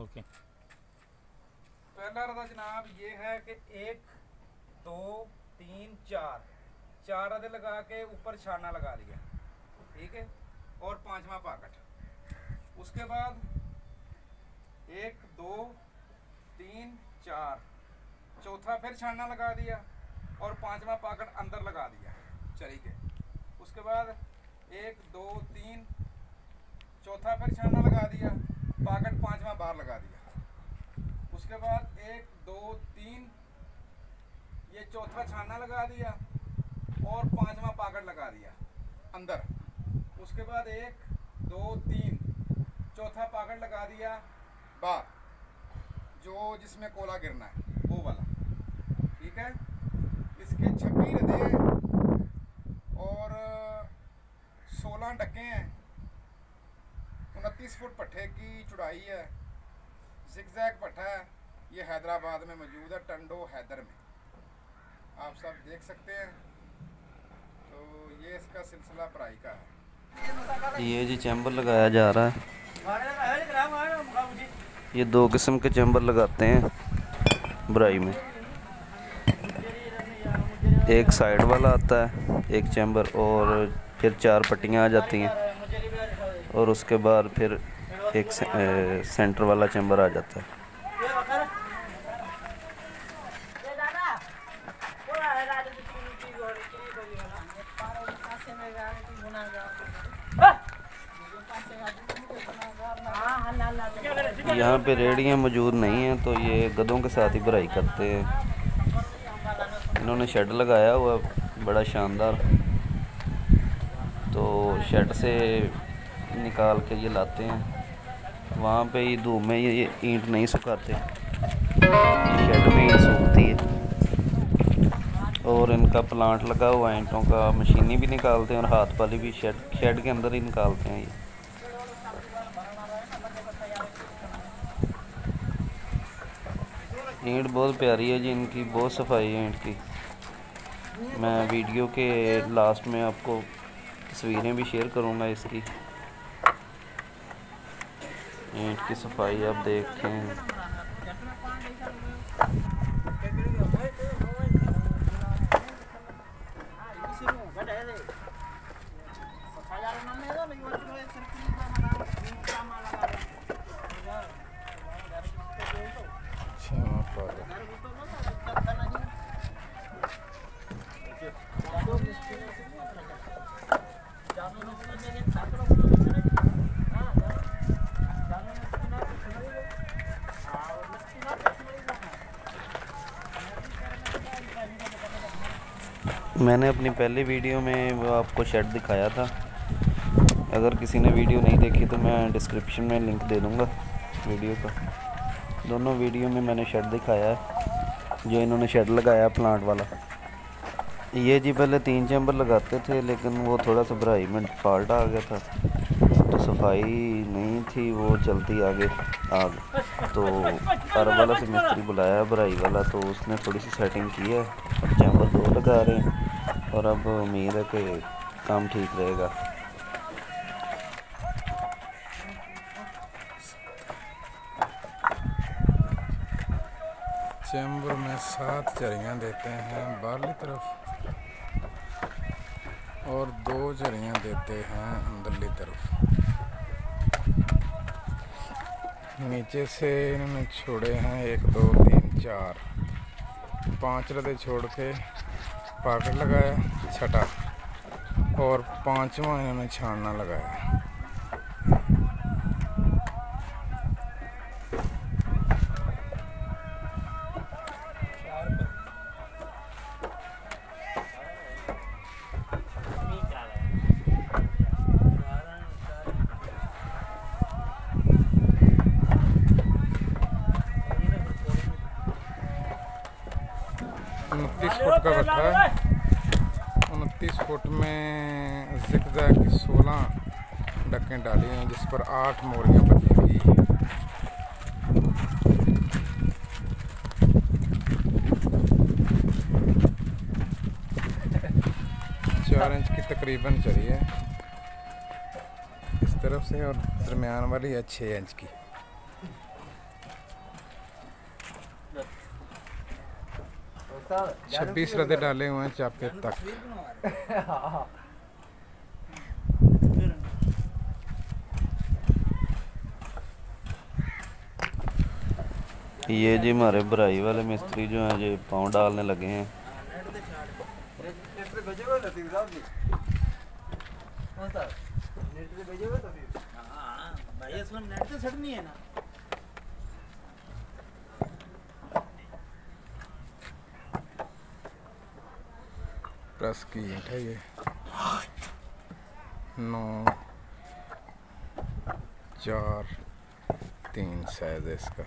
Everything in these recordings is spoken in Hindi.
ओके। पहला रदा जनाब ये है कि एक, दो, तीन, चार। चार रदे लगा के ऊपर छाना लगा दिया ठीक है? और पांचवा पाकट। उसके बाद एक, दो, तीन, चार। चौथा फिर छाना लगा दिया और पांचवा पाकट अंदर लगा दिया। चरी के उसके बाद एक, दो, तीन। चौथा फिर छाना लगा दिया। बाहर लगा दिया। उसके बाद एक, दो, तीन, ये चौथा छाना लगा दिया और पांचवा पाकट लगा दिया अंदर। उसके बाद एक, दो, तीन, चौथा पाकट लगा दिया बाहर जो जिसमें कोला गिरना है, वो वाला। ठीक है? इसके छब्बीस रदे और, सोलह डक्के हैं। उनतीस फुट पट्टे की चौड़ाई है। जिगजैग पट्टा है ये हैदराबाद में मौजूद है, टंडो हैदर में। आप सब देख सकते हैं। तो ये इसका सिलसिला पढ़ाई का है। ये जी चैम्बर लगाया जा रहा है। ये दो किस्म के चैम्बर लगाते हैं, बुराई में। एक साइड वाला आता है, एक चैम्बर, और फिर चार पट्टियाँ आ जाती हैं। और उसके बाद फिर एक से, सेंटर वाला चैम्बर आ जाता है। यहाँ पे रेडियाँ मौजूद नहीं हैं तो ये गधों के साथ ही भराई करते हैं। इन्होंने शेड लगाया हुआ बड़ा शानदार। तो शेड से निकाल के ये लाते हैं। वहाँ पे ये धूप में ये ईंट नहीं सुखाते। शेड में ईंट सूखती है। और इनका प्लांट लगा हुआ है, ईंटों का मशीनी भी निकालते हैं और हाथ वाली भी शेड शेड के अंदर ही निकालते हैं ये। ईंट बहुत प्यारी है जी, इनकी बहुत सफ़ाई है ईंट की। मैं वीडियो के लास्ट में आपको तस्वीरें भी शेयर करूँगा इसकी। ईंट की सफ़ाई आप देखें। मैंने अपनी पहली वीडियो में वो आपको शेड दिखाया था। अगर किसी ने वीडियो नहीं देखी तो मैं डिस्क्रिप्शन में लिंक दे दूँगा वीडियो का। दोनों वीडियो में मैंने शेड दिखाया है, जो इन्होंने शेड लगाया प्लांट वाला। ये जी पहले तीन चैम्बर लगाते थे, लेकिन वो थोड़ा सा भराई में फॉल्ट आ गया था। तो सफ़ाई नहीं थी, वो चलती आगे, आग। तो अर वाला से मिस्त्री बुलाया भराई वाला तो उसने थोड़ी सी सेटिंग की है। चैम्बर लगा रहे हैं। और अब उम्मीद है कि काम ठीक रहेगा। चैम्बर में सात चरियाँ देते हैं बाहरली तरफ़ और दो चरियाँ देते हैं अंदरली तरफ़। नीचे से इन्होंने छोड़े हैं एक, दो, तीन, चार। पाँच रदे छोड़ के पाकट लगाया छठा और पाँचवा इन्होंने छानना लगाया। का भट्टा है। उनतीस फुट में जिगजैग की सोलह डक्कें डाली हैं, जिस पर आठ मोरियाँ बचेंगी चार इंच की तकरीबन चली है। इस तरफ़ से और दरमियान वाली है छः इंच की। छब्बीस रदे डाले हुए हैं चापे तक। तस्वीर बनवा रहे हैं। ये जी हमारे भराई वाले मिस्त्री जो हैं ये पाँव डालने लगे हैं। नेट पे भेजे हुए लतीफ साहब जी। कौन सा? नेट पे भेजे हुए लतीफ? हाँ भाई नेट ते छड़नी है ना। प्रेस की ईंट है। ये नौ, चार, तीन साइज़ है इसका।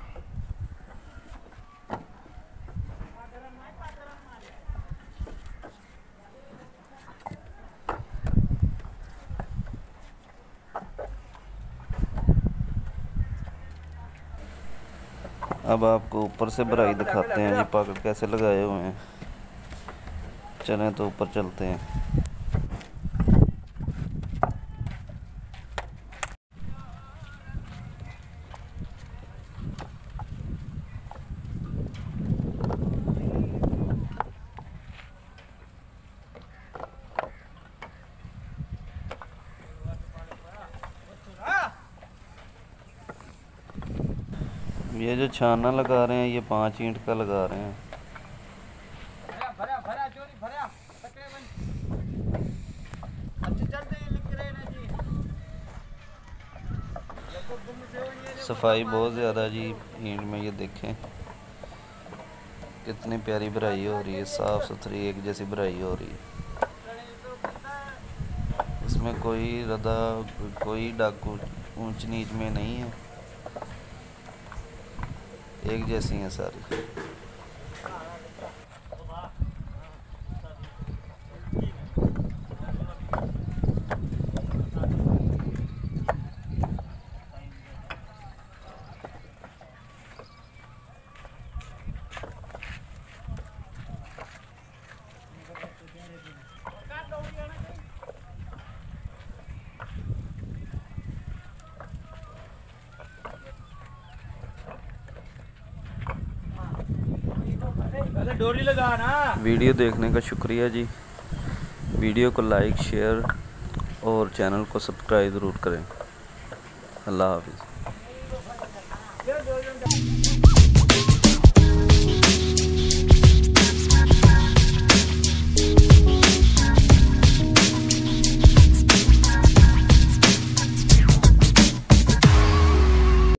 अब आपको ऊपर से भराई दिखाते हैं जी पॉकेट कैसे लगाए हुए हैं? चलें तो ऊपर चलते हैं। ये जो छाना लगा रहे हैं, ये पाँच ईंट का लगा रहे हैं। सफ़ाई बहुत ज़्यादा जी ईंट में ये देखें। कितनी प्यारी भराई हो रही है, साफ़ सुथरी एक जैसी भराई हो रही है। इसमें कोई रदा, कोई डाकू ऊंच नीच में नहीं है। एक जैसी हैं सारी। वीडियो देखने का शुक्रिया जी। वीडियो को लाइक, शेयर और चैनल को सब्सक्राइब ज़रूर करें। अल्लाह हाफिज़।